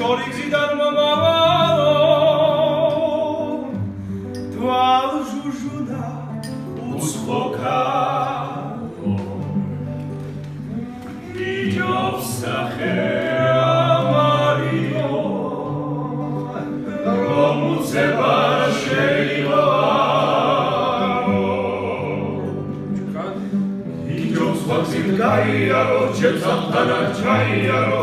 შორიგიდან მომავალო თვალჟუჟუნა უცხოკა იჯობსახე ამარიო რომუცება შეიო იჯობს ვაცილ გაიარო ჩემს ამთანა ჩაიარო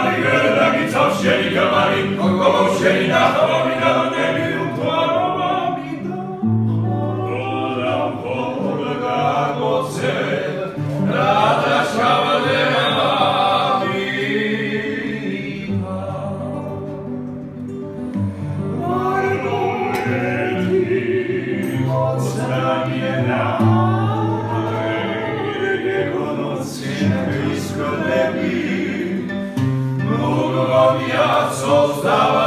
Gue t referredi di amica